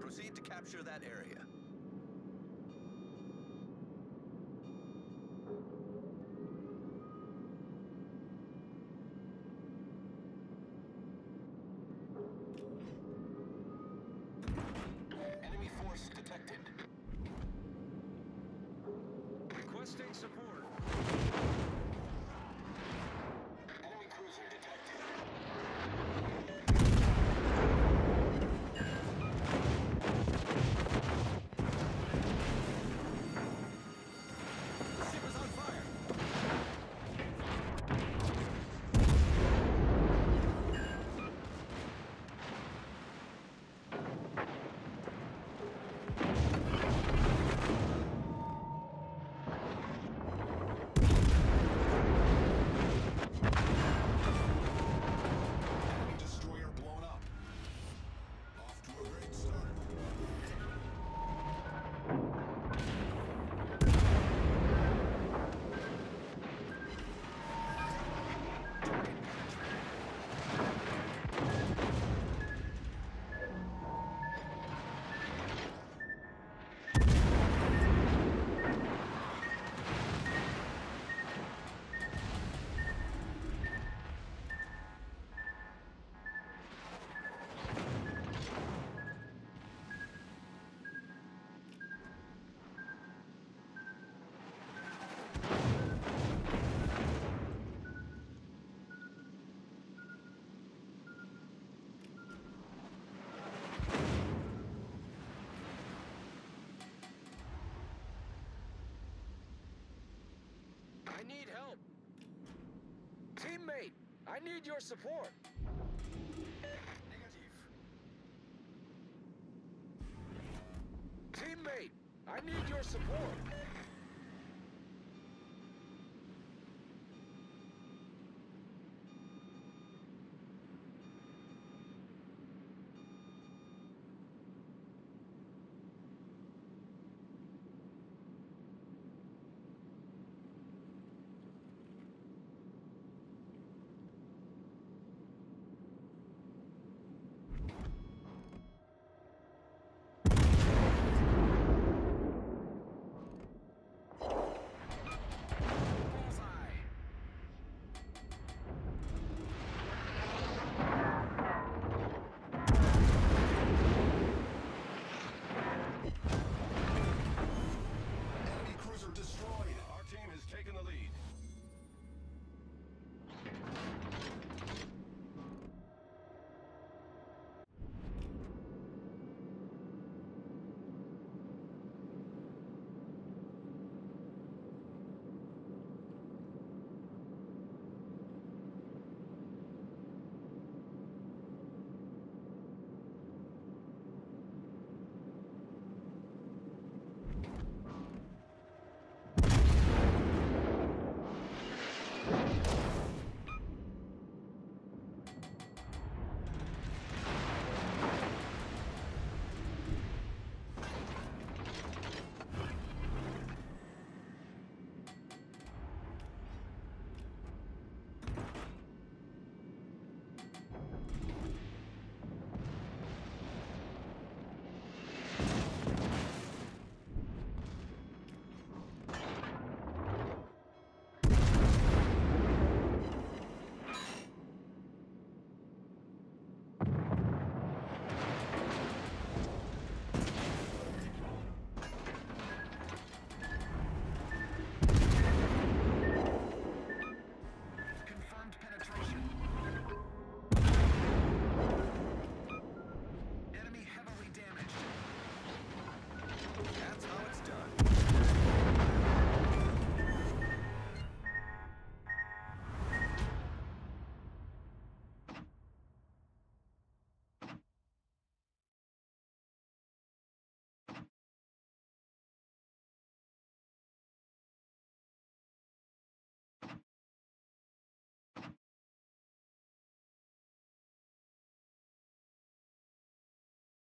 Proceed to capture that area. I need your support. Negative. Teammate, I need your support.